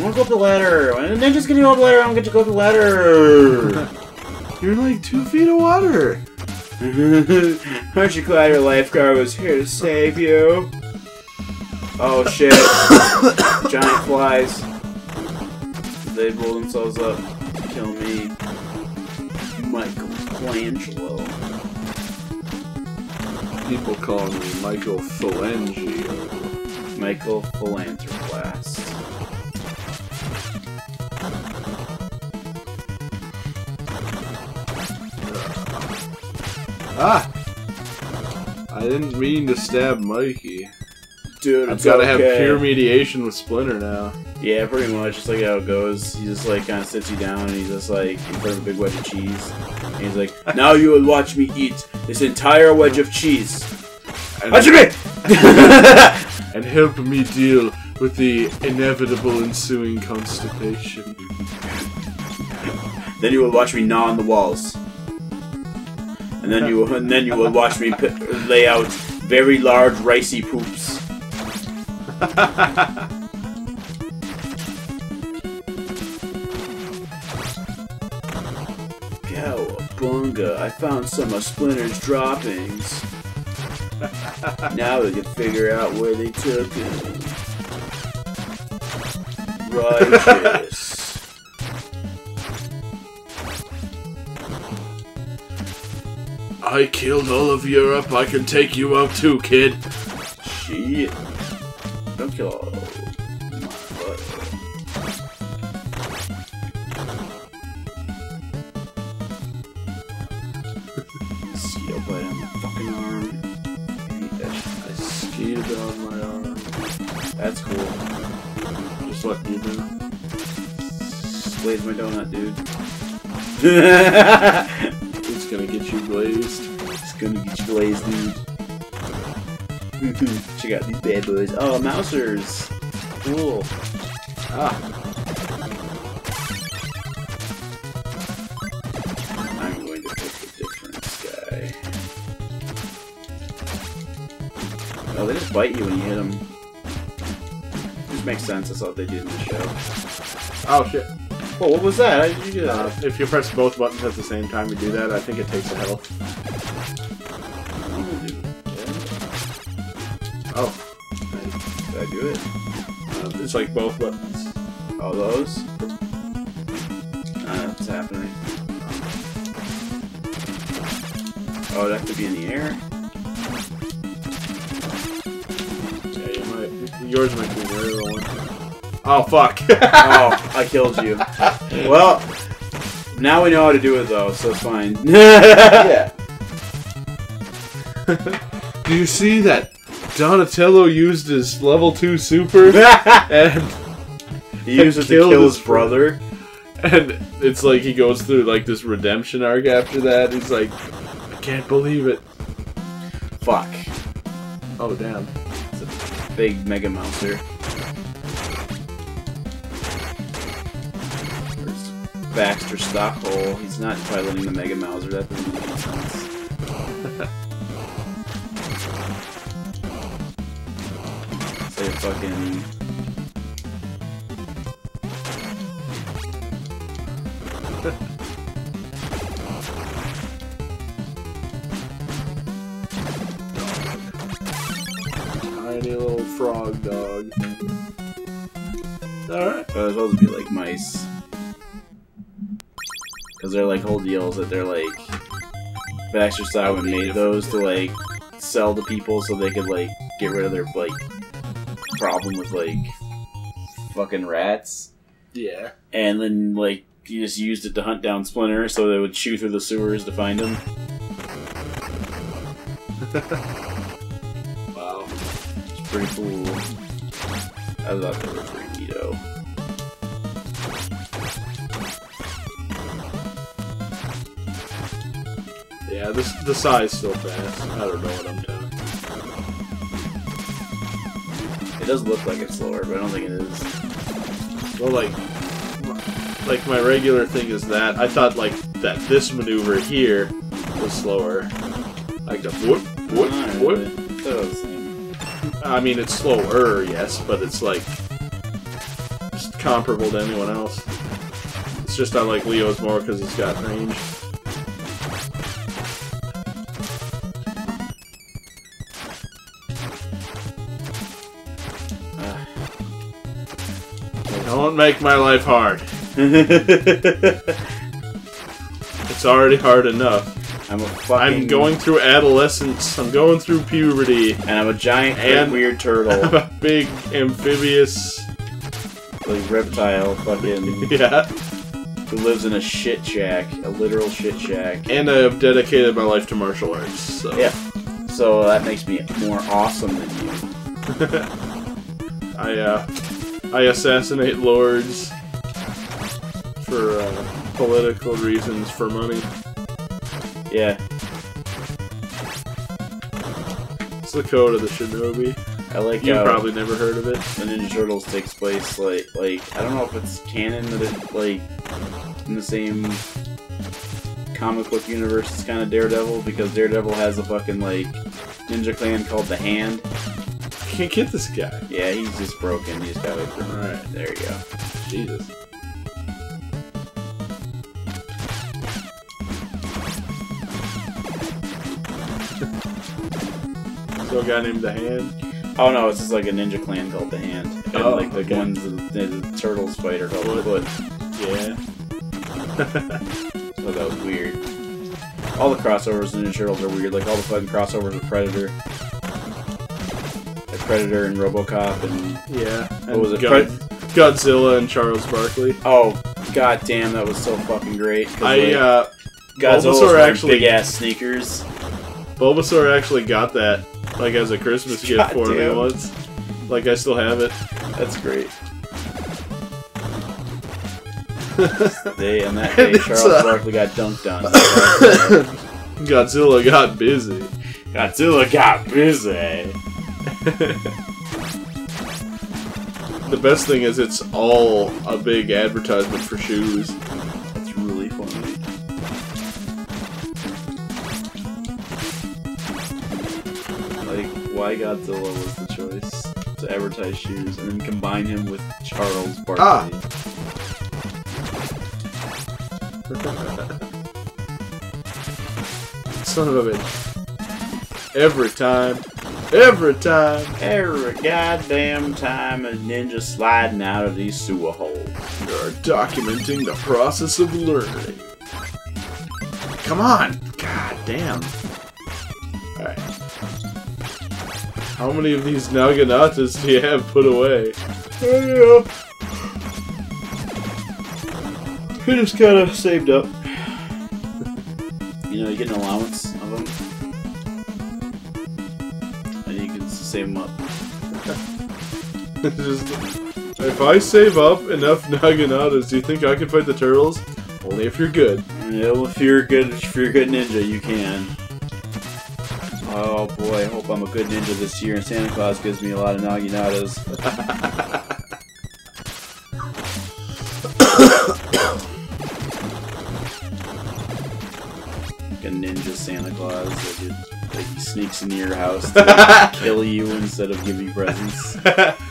I want to go up the ladder. Just gonna go up the ladder. I don't get to go up the ladder. You're like two feet of water. Aren't you glad your lifeguard was here to save you? Oh shit. Giant flies. They blow themselves up. Kill me. Michael Colangelo. People call me Michael Phalange. Michael Philanthroplast. Ah! I didn't mean to stab Mikey. Dude, I've got to okay. have pure mediation with Splinter now. Yeah, pretty much. Just like how it goes. He just like kind of sits you down and he's just like in front of a big wedge of cheese. And he's like, now you will watch me eat this entire wedge of cheese. And, Watch me! and help me deal with the inevitable ensuing constipation. then you will watch me gnaw on the walls. And then you and then you will watch me lay out very large ricey poops. Cowabunga, I found some of Splinter's droppings. now we can figure out where they took him. Righteous. I killed all of Europe. I can take you out too, kid. Shit. Don't kill all my. That's cool. Just what you do. Blaze my donut, dude. Get you blazed. it's gonna get you glazed, dude. Check out these bad boys. Oh, mousers. Cool. Ah, I'm going to pick a different guy. Oh, they just bite you when you hit them. This makes sense. That's what they did in the show. oh shit. Oh, what was that? Did you? Uh, if you press both buttons at the same time to do that, I think it takes a health. Oh, Did I do it? uh, it's like both buttons. Oh, those? Uh, what's happening? Oh, that could be in the air? Yeah, you might. Yours might be the other one. Oh fuck. oh, I killed you. Well, now we know how to do it though, so it's fine. yeah. Do you see that Donatello used his level two super and he used it to kill his his brother. and it's like he goes through like this redemption arc after that. He's like, I can't believe it. Fuck. Oh damn. It's a big Mega Mouser. Baxter Stockhole. He's not piloting the Mega Mouser. That doesn't make any sense. Say fucking. Tiny little frog dog. Alright. They're supposed to be like mice. Because they're like whole deals that they're like. Baxter Stockman made those to like sell to people so they could like get rid of their like problem with like fucking rats. Yeah. And then like he just used it to hunt down Splinter so they would chew through the sewers to find him. Wow. It's pretty cool. I thought they were pretty neato. Yeah, this the size still fast. I don't know what I'm doing. It does look like it's slower, but I don't think it is. Well, like, like my regular thing is that I thought like that this maneuver here was slower. Like the whoop whoop whoop. I thought it was the same. I mean, it's slower, yes, but it's like just comparable to anyone else. It's just I like Leo's more because he's got range. Make my life hard. It's already hard enough. I'm a fucking. I'm going through adolescence. I'm going through puberty. And I'm a giant, And- weird turtle, I'm a big amphibious. like reptile, fucking, Yeah. who lives in a shit shack, a literal shit shack. And I have dedicated my life to martial arts. So. Yeah. So that makes me more awesome than you. I uh, I assassinate lords for uh, political reasons, for money. Yeah, It's the code of the shinobi. I like You probably never heard of it. the Ninja Turtles takes place like like I don't know if it's canon that it like in the same comic book universe as kind of Daredevil because Daredevil has a fucking like ninja clan called the Hand. Can't get this guy. Yeah, he's just broken. He's got it. Alright. There you go. Jesus. so a guy named the Hand. Oh no, it's just like a ninja clan called the Hand. And Oh, like the okay. ones the, the turtles fight are called the Foot. Foot. Yeah. So that was weird. All the crossovers in Ninja Turtles are weird. Like all the fucking crossovers with Predator. Predator and RoboCop and Yeah. what was it? God- Godzilla and Charles Barkley. oh god damn, that was so fucking great. I like, uh, Godzilla actually- big ass sneakers. Bulbasaur actually got that like as a Christmas gift God for me once. Like I still have it. That's great. They and that day And Charles uh, Barkley got dunked on. Godzilla got busy. Godzilla got busy. The best thing is it's all a big advertisement for shoes. That's really funny. Like, why Godzilla was the choice to advertise shoes, and then combine him with Charles Barkley. Ah. Son of a bitch. Every time. Every time. Every goddamn time a ninja sliding out of these sewer holes. You're documenting the process of learning. Come on! God damn. Alright. How many of these Naganatas do you have put away? I just kind of saved up. You know, you get an allowance save them up. Just, if I save up enough Naganatas, do you think I can fight the turtles? Only if you're good. Yeah, well, if you're good, if you're a good ninja, you can. Oh boy, I hope I'm a good ninja this year, and Santa Claus gives me a lot of naginatas. like a ninja Santa Claus that, you, that he sneaks into your house to kill you instead of give you presents.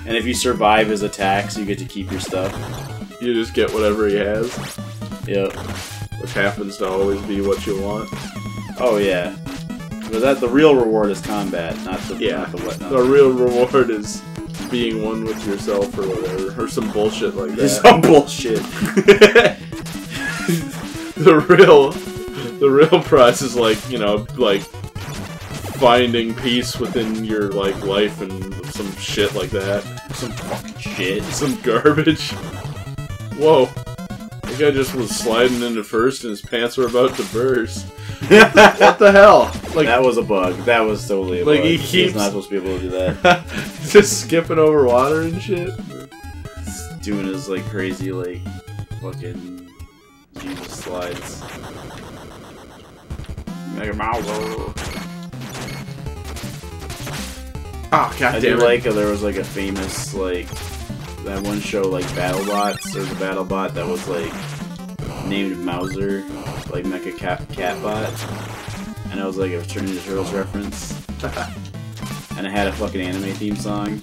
And if you survive his attacks, you get to keep your stuff. you just get whatever he has, Yep. which happens to always be what you want. Oh yeah. But that the real reward is combat, not the Yeah. not the what not The real reward is being one with yourself or whatever, or some bullshit like that. some bullshit. the real, the real prize is like you know, like finding peace within your like life and some shit like that. some fucking shit. Some garbage. Whoa. That guy just was sliding into first and his pants were about to burst. What the hell? Like, that was a bug. That was totally a Like, bug. he He's keeps- not supposed to be able to do that. just skipping over water and shit? He's doing his like crazy like fucking Jesus slides. Mega Mouser. Oh, god I do it. like how there was like a famous like that one show like BattleBots or the BattleBot that was like named Mouser, like Mecha Cat Catbot, and it was like a of the Turtles reference, and it had a fucking anime theme song.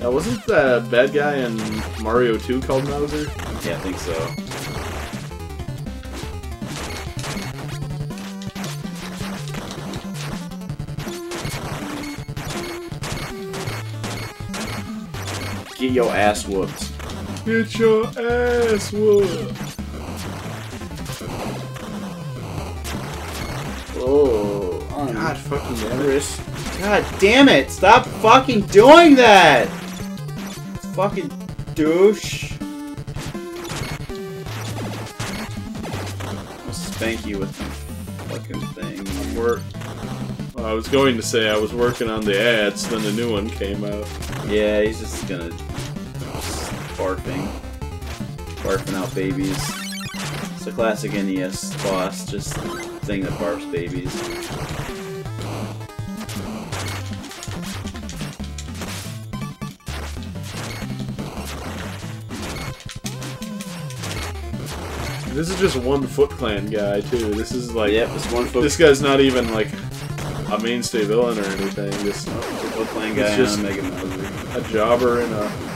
Now, wasn't the bad guy in Mario 2 called Bowser? Yeah, I think so. Get your ass whooped. Get your ass whooped. Oh, God fucking. Chris. God damn it! Stop fucking doing that! Fucking douche. I'll spank you with the fucking thing. Work. I was going to say I was working on the ads, then a new one came out. Yeah, he's just gonna barfing, barfing out babies. It's a classic NES boss, just thing that barfs babies. This is just one Foot Clan guy too. This is like yep, it's one foot, this guy's not even like a mainstay villain or anything. Just foot clan guy just- a jobber in a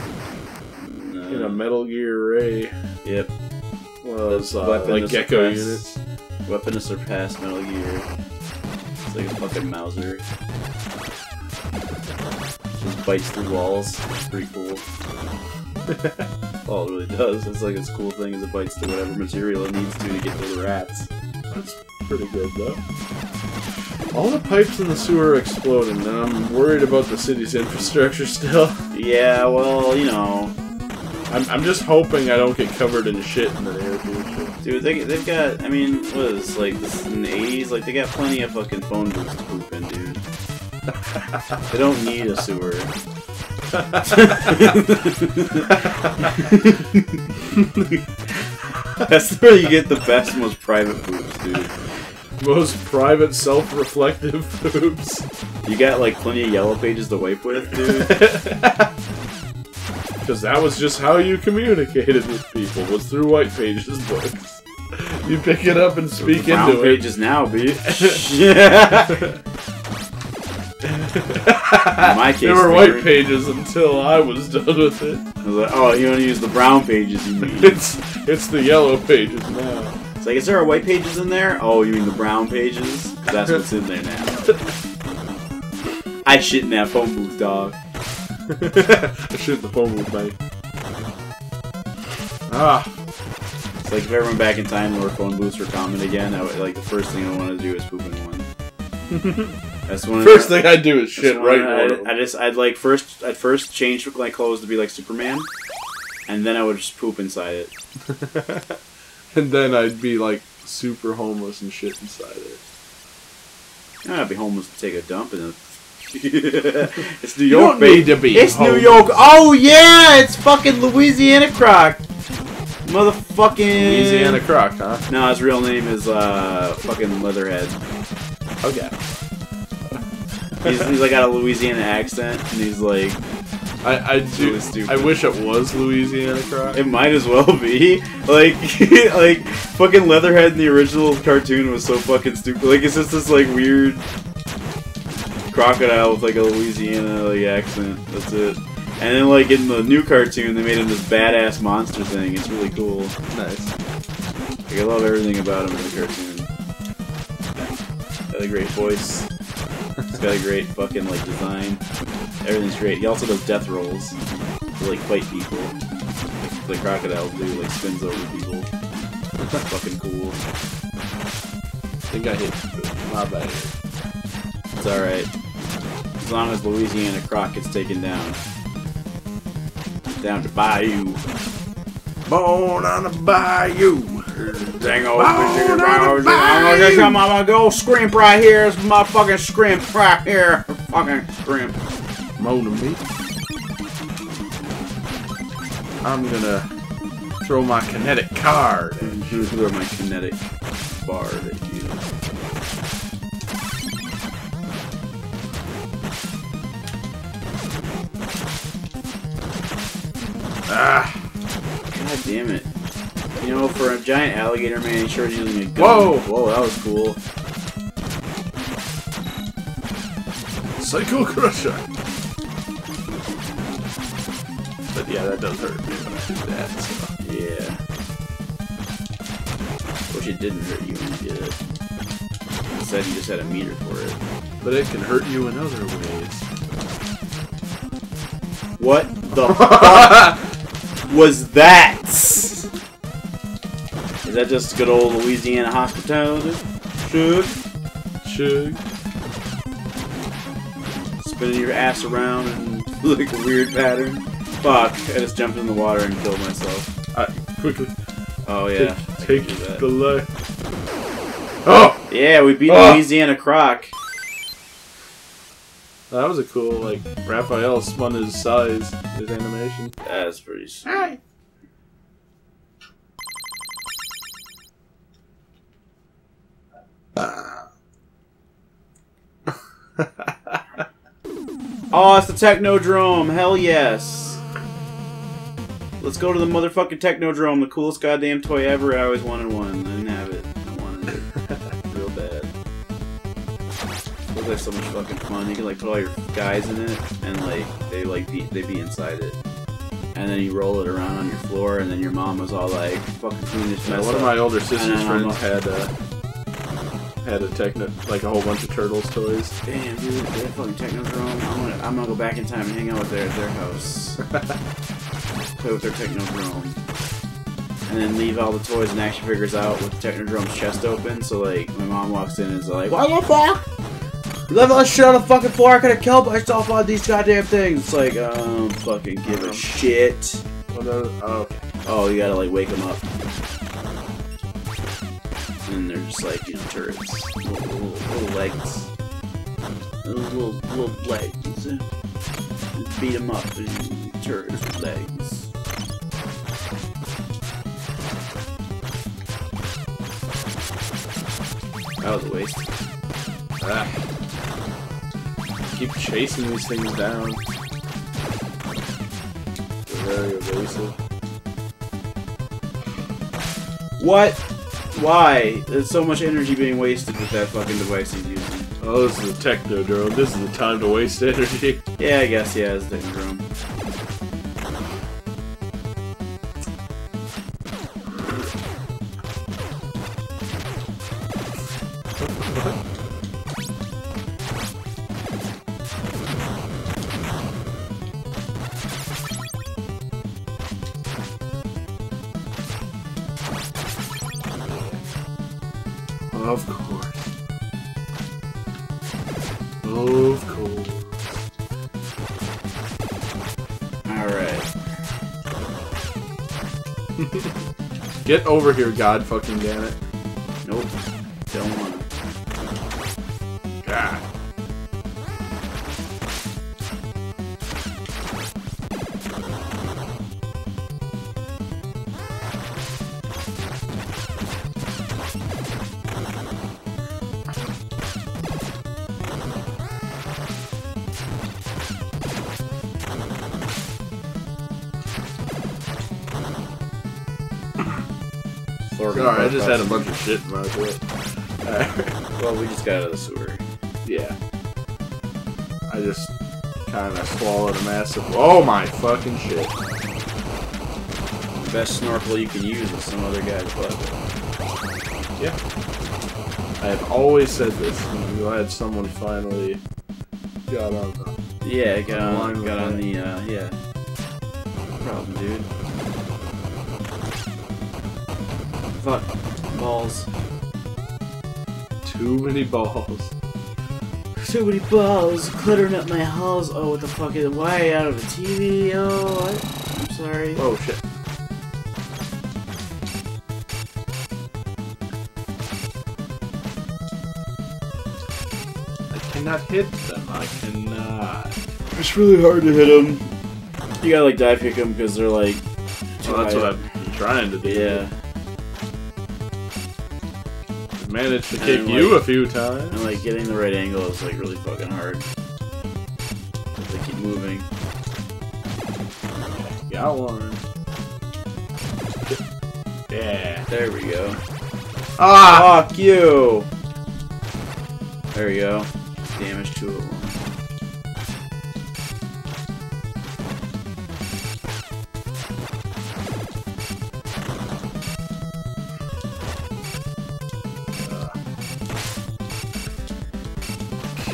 a Metal Gear Ray. Yep, those uh, Weapon like Gekko units. weapon to surpass Metal Gear. It's like a fucking Mouser. Just bites through walls. It's pretty cool. All it really does. It's like its cool thing is it bites through whatever material it needs to to get to the rats. That's pretty good though. All the pipes in the sewer are exploding, and I'm worried about the city's infrastructure still. Yeah, well, you know, I'm, I'm just hoping I don't get covered in shit in the near future. dude, they, they've got, I mean, what is, like, this is in the 80s? Like, they got plenty of fucking phone booths to poop in, dude. They don't need a sewer. That's where you get the best, most private poops, dude. Most private, self-reflective poops. You got, like, plenty of yellow pages to wipe with, dude. Because that was just how you communicated with people, was through white pages books. You pick it up and speak into pages now, bitch. yeah. In my case, there were white were- pages until I was done with it. I was like, oh, you want to use the brown pages, you mean? It's it's the yellow pages now. It's like, is there a white pages in there? Oh, you mean the brown pages? that's what's in there now. I shit in that phone booth, dog. I shoot the phone with mate. Ah, It's like if I went back in time where phone booths were common again, I would, like the first thing I want to do is poop in one. That's one. first thing I'd do is shit right one in I, one of them. I just, I'd like first, I'd first change my clothes to be like Superman, and then I would just poop inside it. and then I'd be like super homeless and shit inside it. I'd be homeless to take a dump in it. it's New You York, don't baby. need to be It's New. York. Oh yeah, it's fucking Louisiana Croc. Motherfucking Louisiana Croc, huh? No, his real name is uh fucking Leatherhead. Okay. He's, he's like got a Louisiana accent, and he's like, I I do. Really. I wish it was Louisiana Croc. it might as well be like like fucking Leatherhead in the original cartoon was so fucking stupid. Like it's just this like weird crocodile with like a Louisiana like accent. That's it. And then like in the new cartoon, they made him this badass monster thing. It's really cool. Nice. Like, I love everything about him in the cartoon. Got a great voice. He's got a great fucking like design. Everything's great. He also does death rolls to like fight people. Like the crocodiles do, like spins over people. That's fucking cool. I think I hit my bad. It's alright. As long as Louisiana Croc gets taken down. Down to Bayou. Born on a bayou. Dang old Born on a I'm gonna come I'm gonna go scrimp right here. It's my fucking scrimp right here. Fucking scrimp. Moan me. I'm gonna throw my kinetic card. Here's where my kinetic bar that you Ah, God damn it. You know, for a giant alligator man, he sure is using a gun. Whoa! Whoa, that was cool. Psycho Crusher. But yeah, that does hurt me when I do that. So. Yeah. Wish it didn't hurt you when you did it. Instead, you just had a meter for it. But it can hurt you in other ways. What the fuck was that? Is that just good old Louisiana hospitality? Should Shug. spinning your ass around in like a weird pattern. Fuck! I just jumped in the water and killed myself. Uh, quickly, Oh yeah, take, I can do that. the life. Oh! Yeah, we beat Oh! Louisiana Croc. That was a cool, like, Raphael spun his size, his animation. That's pretty sweet. Oh, it's the Technodrome! Hell yes! Let's go to the motherfucking Technodrome, the coolest goddamn toy ever. I always wanted one. Looks like so much fucking fun. You can like put all your guys in it, and like they like be they be inside it. And then you roll it around on your floor, and then your mom was all like, "Fucking clean this Yeah, mess one of my older sister's friends had uh, had a techno, like a whole bunch of turtles toys. Damn, dude, that fucking Technodrome. I'm gonna, I'm gonna go back in time and hang out with their, their house. Play with their Technodrome. And then leave all the toys and action figures out with the Technodrome's chest open. So, like, my mom walks in and is like, What the fuck? You left all that shit on the fucking floor. I could have killed myself on these goddamn things. It's like, um, fucking give a shit. What oh. Oh, you gotta, like, wake them up. And they're just like, you know, turrets. Little, little, little legs. Little, little, legs. Beat them up. And turrets with legs. That was a waste. Ah. Keep chasing these things down. They're very evasive. What? Why? There's so much energy being wasted with that fucking device he's using. Oh, this is a Technodrome. This is the time to waste energy. Yeah, I guess, yeah, it's Technodrome. Get over here, god fucking damn it. Sorry, I just had a bunch of shit in my throat. Alright. Well, we just got out of the sewer. Yeah. I just kind of swallowed a massive. Oh my fucking shit. The best snorkel you can use is some other guy's butt. Yeah. I have always said this. and I'm glad someone finally got on the. Yeah, got on, got on the, uh, yeah. No problem, dude. Fuck. Balls. Too many balls. Too many balls cluttering up my halls. Oh, what the fuck is Why out of the TV? Oh, what? I'm sorry. Oh shit. I cannot hit them. I cannot. It's really hard to hit them. You gotta, like, dive kick them because they're, like, too Well, that's high what. I'm trying to do. Yeah. Managed to And kick you like- a few times. And, like, getting the right angle is, like, really fucking hard. They keep moving. Got one. Yeah. There we go. Ah! Fuck you! There we go. Damage two of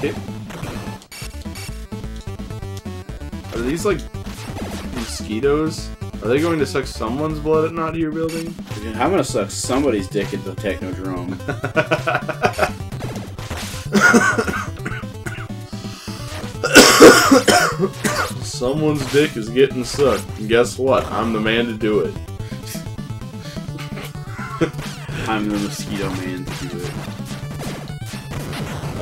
kick. Are these like mosquitoes? Are they going to suck someone's blood at Not Your Building? I'm gonna suck somebody's dick at the Technodrome. Someone's dick is getting sucked. And guess what? I'm the man to do it. I'm the mosquito man to do it.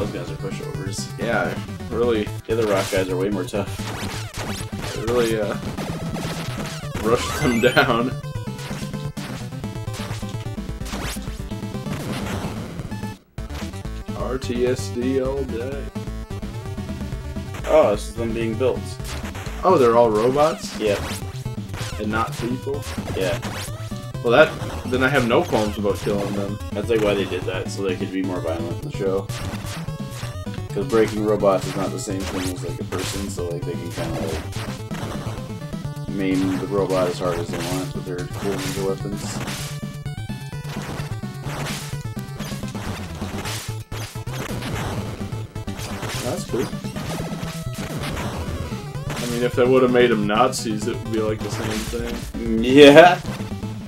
Those guys are pushovers. Yeah, really, The other rock guys are way more tough. really, uh, rushed them down. RTSD all day. Oh, this is them being built. Oh, they're all robots Yep. and not people? Yeah. Well, that, then I have no qualms about killing them. That's like why they did that, so they could be more violent in the show. Because breaking robots is not the same thing as like a person, so like they can kind of like maim the robot as hard as they want with their cool ninja weapons. That's cool. I mean, if they would have made them Nazis, it would be like the same thing. Yeah.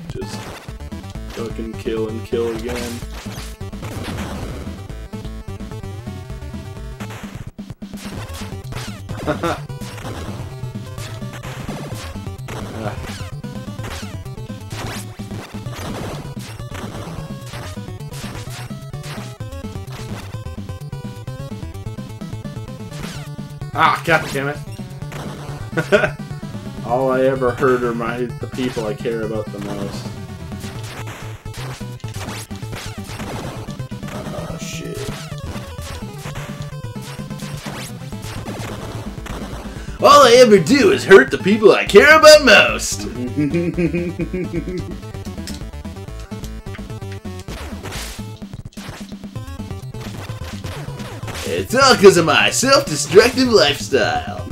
Just fucking kill and kill again. Ah. God damn it. All I ever heard are my the people I care about the most. All I ever do is hurt the people I care about most. It's all because of my self-destructive lifestyle.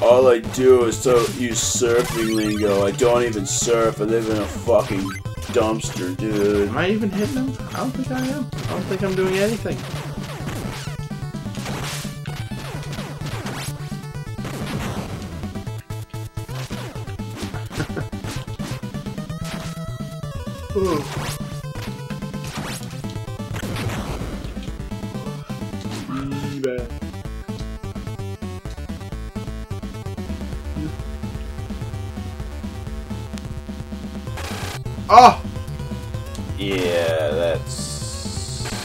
All I do is to use surfing lingo. I don't even surf. I live in a fucking dumpster, dude. Am I even hitting him? I don't think I am. I don't think I'm doing anything. Really bad. Oh! Yeah, that's.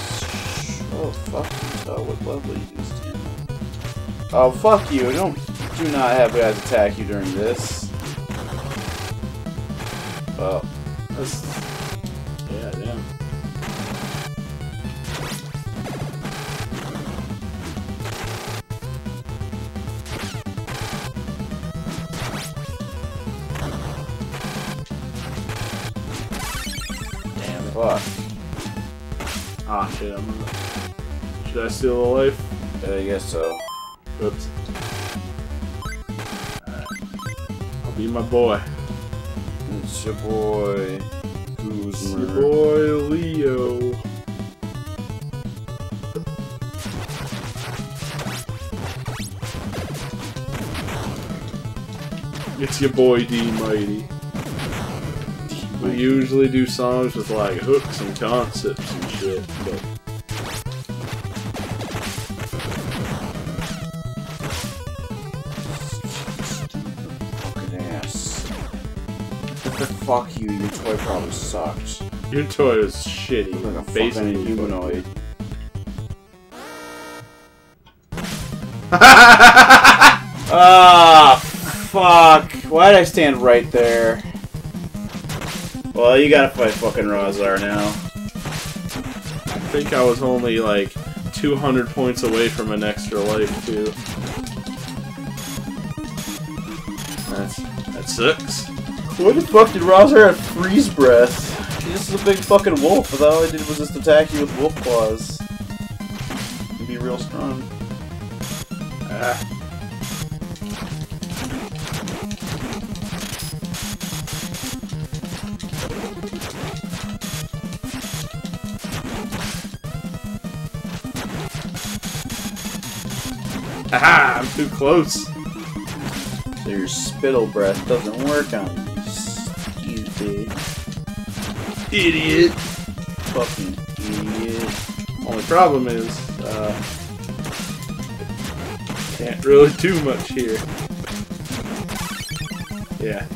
Oh fuck! Oh, what level you on? Oh fuck you! Don't do not have guys attack you during this. Oh, That's... Yeah, damn. damn it! Ah, shit, I'm gonna... Should I steal a life? I guess so. Oops. I'll be my boy. It's your boy. It's your Guzman. boy, Leo. It's your boy, D Mighty. We usually do songs with like hooks and concepts and shit, but Fucking ass. Fuck you, your toy probably sucks. Your toy is shitty. Like a Basically, fucking humanoid. Ah, fuck. Why'd I stand right there? Well, you gotta fight fucking Rahzar now. I think I was only like 200 points away from an extra life too. That's that sucks. Why the fuck did Rahzar have freeze breath? He's is a big fucking wolf, but all I did was just attack you with wolf claws. And be real strong. Ah. Aha! I'm too close. So your spittle breath doesn't work on me. Idiot. Fucking idiot. Only problem is, uh, can't really do much here. Yeah.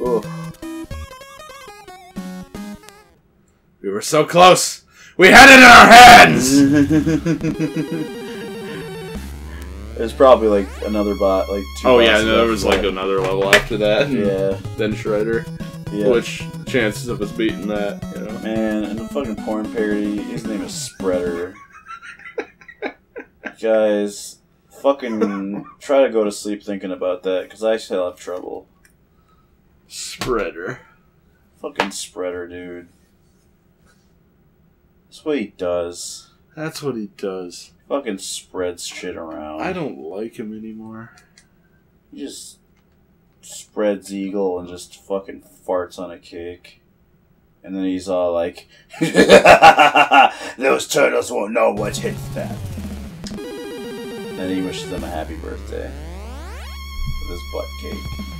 Oh. We were so close. We had it in our hands. There's probably like another bot, like two. oh yeah, bots no, there was like another level after that. Yeah, Then Shredder. yeah. Which chances of us beating that? You know. Man, and the fucking porn parody, his name is Spreader. Guys, fucking try to go to sleep thinking about that, because I still have trouble. Spreader. Fucking Spreader, dude. That's what he does. That's what he does. Fucking spreads shit around. I don't like him anymore. He just spreads eagle and just fucking farts on a cake. And then he's all like, Those turtles won't know what hit them. Then he wishes them a happy birthday. With his butt cake.